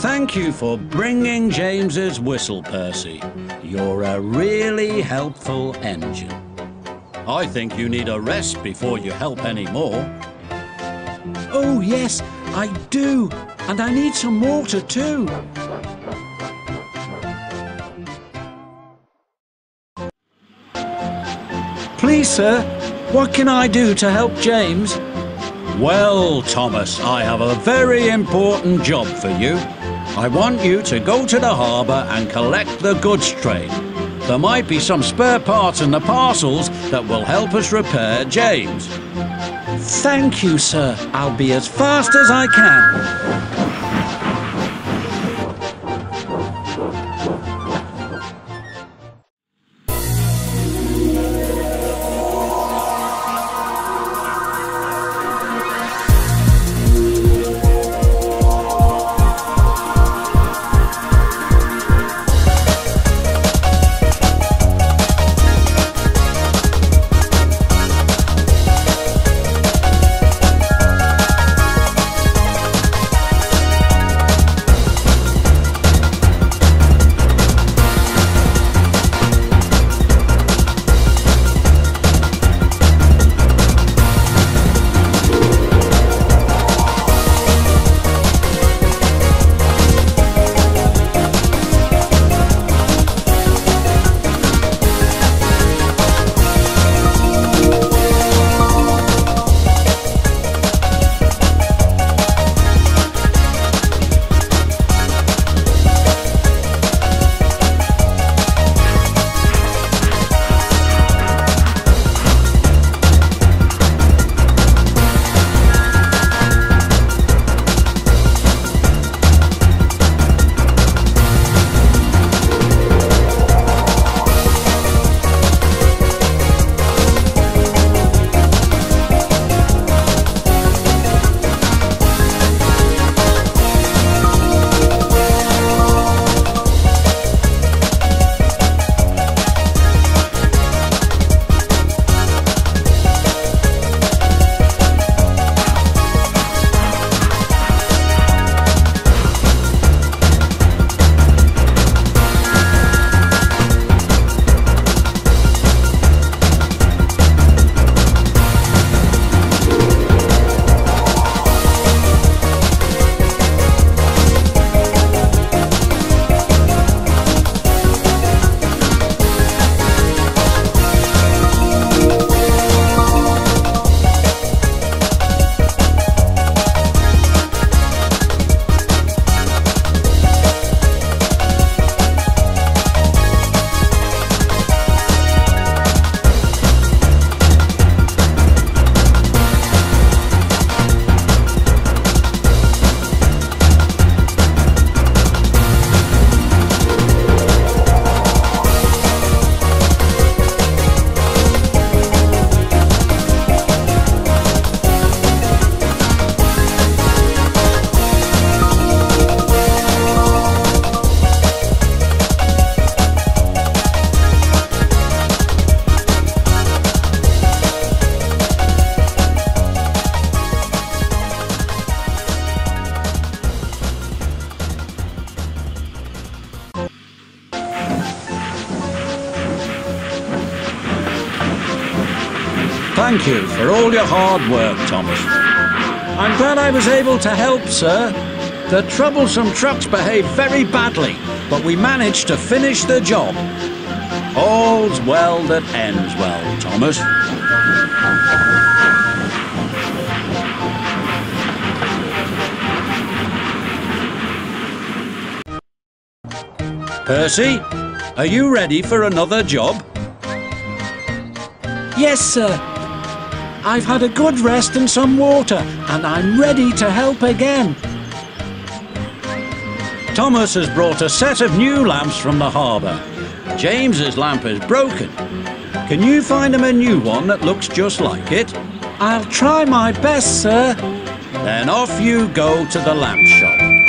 Thank you for bringing James's whistle, Percy. You're a really helpful engine. I think you need a rest before you help any more. Oh, yes, I do. And I need some water too. Please, sir, what can I do to help James? Well, Thomas, I have a very important job for you. I want you to go to the harbour and collect the goods train. There might be some spare parts in the parcels that will help us repair James. Thank you, sir. I'll be as fast as I can. Thank you for all your hard work, Thomas. I'm glad I was able to help, sir. The troublesome trucks behaved very badly, but we managed to finish the job. All's well that ends well, Thomas. Percy, are you ready for another job? Yes, sir. I've had a good rest and some water, and I'm ready to help again. Thomas has brought a set of new lamps from the harbour. James's lamp is broken. Can you find him a new one that looks just like it? I'll try my best, sir. Then off you go to the lamp shop.